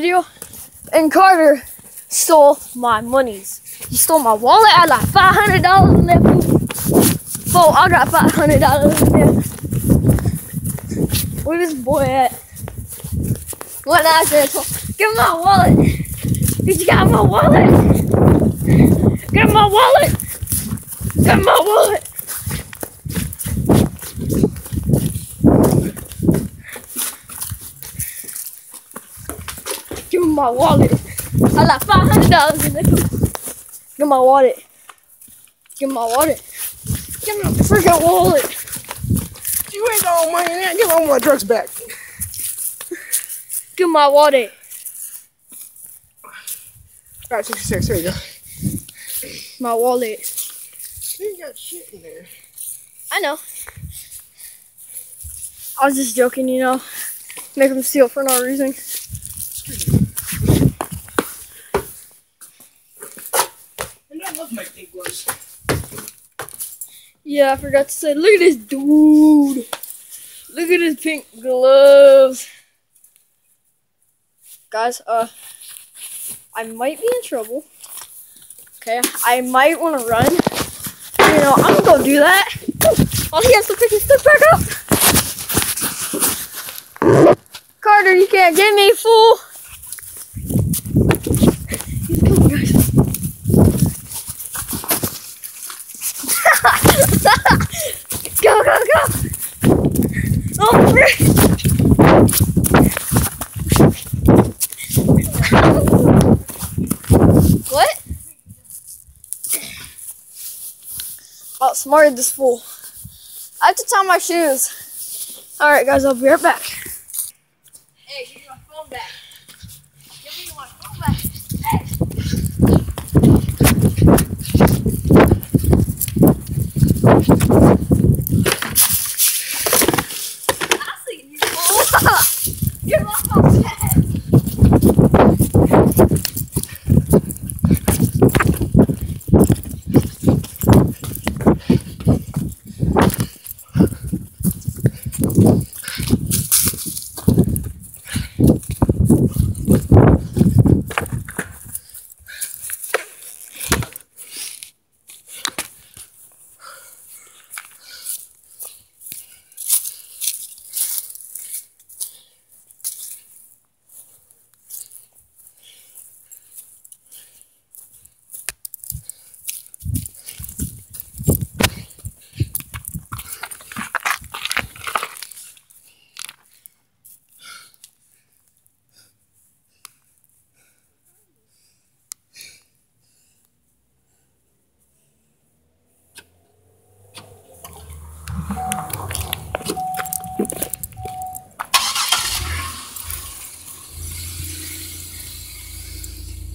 video, and Carter stole my monies. He stole my wallet. I got five hundred dollars in there. Fool, I got five hundred dollars in there. Where's this boy at? What asshole? Give my wallet. He's got my wallet. Him my wallet. Him my wallet. Him my wallet. I got five hundred dollars in there. Get my wallet. Give him my wallet. Give me my freaking wallet. You ain't got no money in. Give all my drugs back. Give my wallet. All right, 66. There you go. My wallet. You got shit in there. I know. I was just joking, you know. Make them steal for no reason. And I love my pink gloves. Yeah, I forgot to say, look at this dude. Look at his pink gloves. Guys, uh, I might be in trouble. Okay, I might want to run. You know, I'm gonna go do that. All he has to pick his stick back up. Carter, you can't get me, fool. He's coming, guys. go, go, go! Oh, frick. what? Outsmarted this fool. I have to tie my shoes. Alright, guys, I'll be right back.